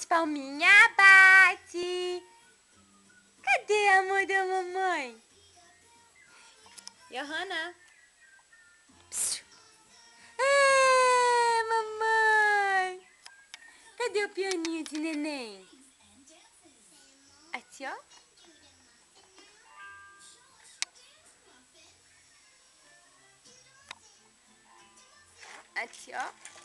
Bate palminha, bate. Cadê a amor da mamãe? Johanna. É, mamãe. Cadê o pianinho de neném? Aqui, ó. Aqui, ó.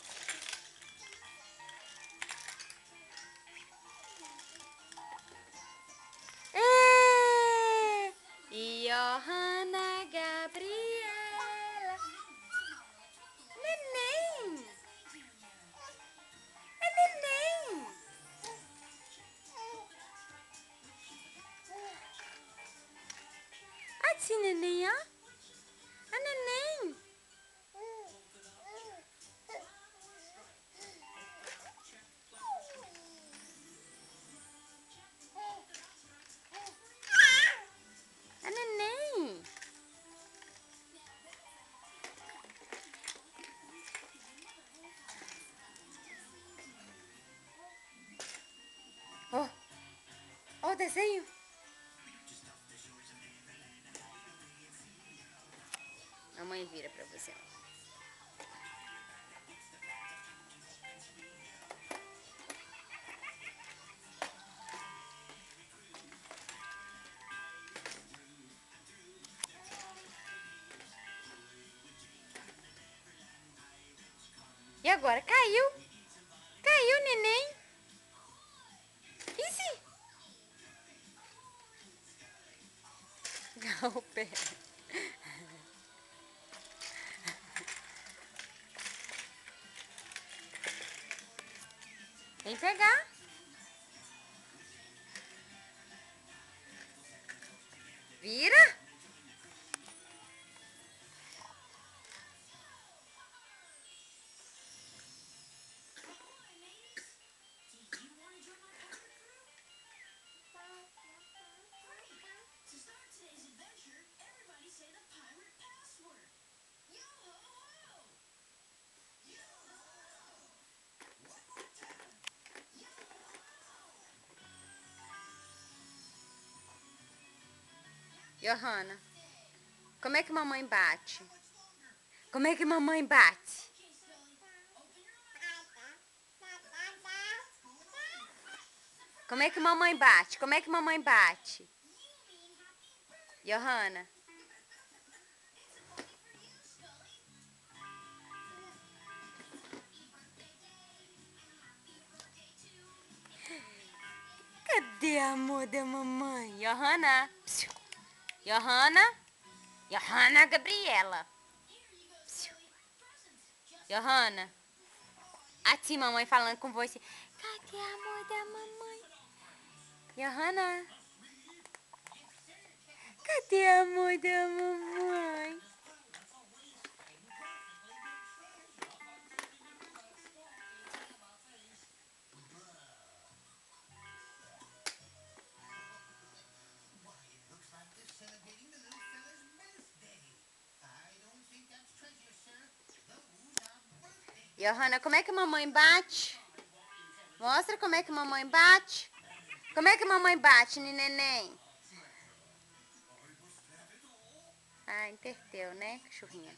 É! Johanna Gabriela. Neném. É neném. Aqui, neném, ó. É neném. O desenho. A mãe vira pra você. E agora? Caiu. Caiu, neném. O pé. Vem pegar. Vira. Johanna, como é que mamãe bate? Como é que mamãe bate? Como é que mamãe bate? Como é que mamãe bate? Johanna, cadê a amor da mamãe? Johanna. Johanna, Johanna Gabriela. Johanna, aqui mamãe falando com você. Cadê a amor da mamãe? Johanna, cadê a amor da mamãe? Johanna, como é que mamãe bate? Mostra como é que mamãe bate. Como é que mamãe bate, né, neném? Ah, interteu, né, cachorrinha?